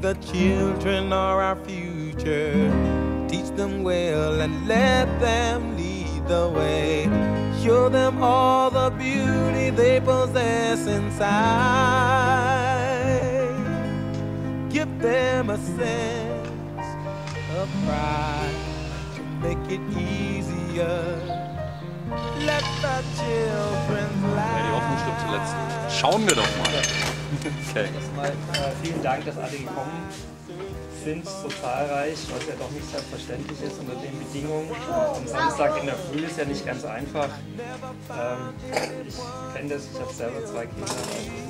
the children are our future. Teach them well and let them lead the way. Show them all the beauty they possess inside. Give them a sense of pride to make it easier. Let the children Ja, die Hoffnung stirbt zuletzt. Schauen wir doch mal. Okay. Erstmal äh, vielen Dank, dass alle gekommen sind, so zahlreich, was ja doch nicht selbstverständlich ist unter den Bedingungen. Am Samstag in der Früh ist ja nicht ganz einfach. Ähm, ich kenne das, ich habe selber zwei Kinder, also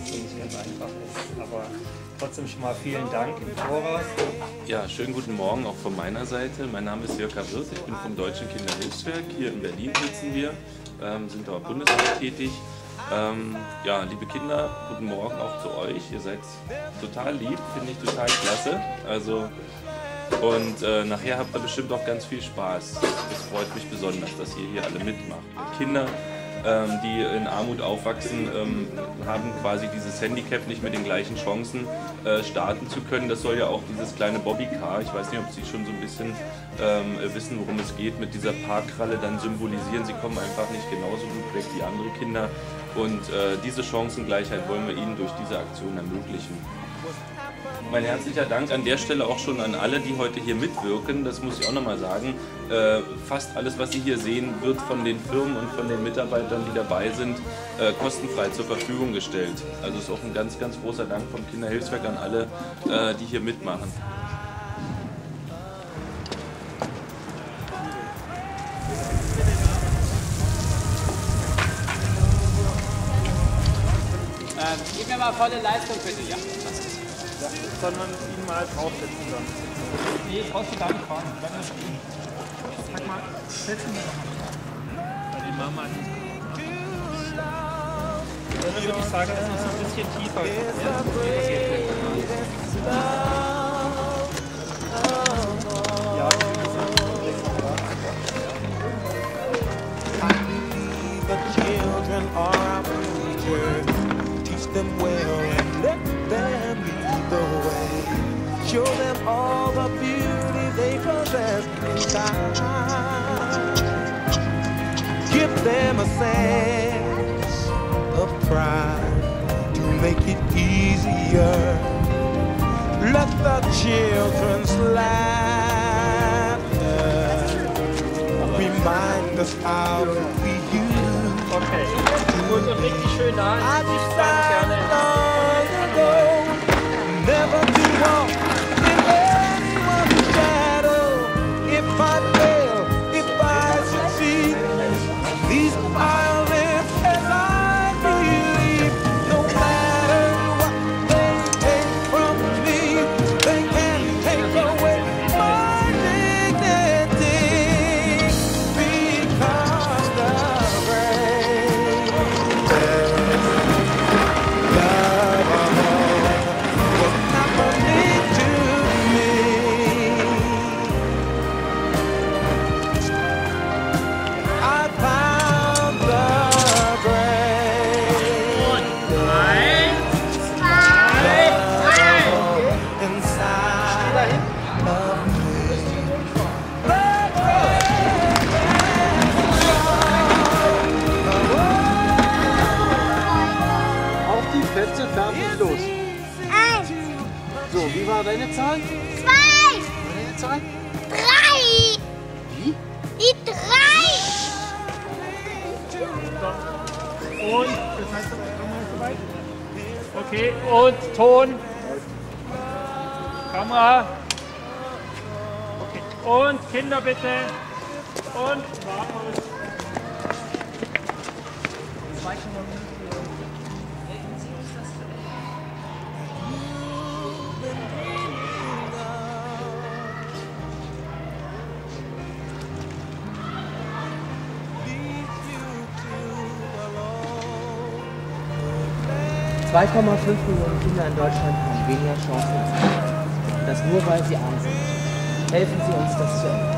es nicht ganz einfach ist. Aber trotzdem schon mal vielen Dank im Voraus. Ja, schönen guten Morgen auch von meiner Seite. Mein Name ist Jörg Wirth, ich bin vom Deutschen Kinderhilfswerk. Hier in Berlin sitzen wir, ähm, sind auch bundesweit tätig. Ähm, ja, liebe Kinder, guten Morgen auch zu euch. Ihr seid total lieb, finde ich total klasse. Also und äh, nachher habt ihr bestimmt auch ganz viel Spaß. Das freut mich besonders, dass ihr hier alle mitmacht. Kinder, ähm, die in Armut aufwachsen, ähm, haben quasi dieses Handicap nicht mit den gleichen Chancen äh, starten zu können. Das soll ja auch dieses kleine Bobbycar, ich weiß nicht, ob Sie schon so ein bisschen ähm, wissen, worum es geht, mit dieser Parkkralle dann symbolisieren. Sie kommen einfach nicht genauso gut weg wie andere Kinder. Und äh, diese Chancengleichheit wollen wir Ihnen durch diese Aktion ermöglichen. Mein herzlicher Dank an der Stelle auch schon an alle, die heute hier mitwirken. Das muss ich auch nochmal sagen. Äh, fast alles, was Sie hier sehen, wird von den Firmen und von den Mitarbeitern, die dabei sind, äh, kostenfrei zur Verfügung gestellt. Also ist auch ein ganz, ganz großer Dank vom Kinderhilfswerk an alle, äh, die hier mitmachen. Ähm, gib mir mal volle Leistung bitte, ja. Sondern ihn mal draufsetzen dann. Nee, brauchst du gar nicht fahren. Bleib mal stehen. Sag mal, setzen wir doch mal. Bei den Mama. Dann würde ich sagen, dass es ein bisschen tiefer Ja, all the beauty they possess inside. Give them a sense of pride to make it easier. Let the children's laughter remind us how we used schön nah. I kann decided gerne. long ago never to walk Okay, und Ton. Kamera. Okay, und Kinder bitte. Und Markus. 2,5 Millionen Kinder in Deutschland haben weniger Chancen als andere. Und das nur, weil sie arm sind. Helfen Sie uns, das zu ändern.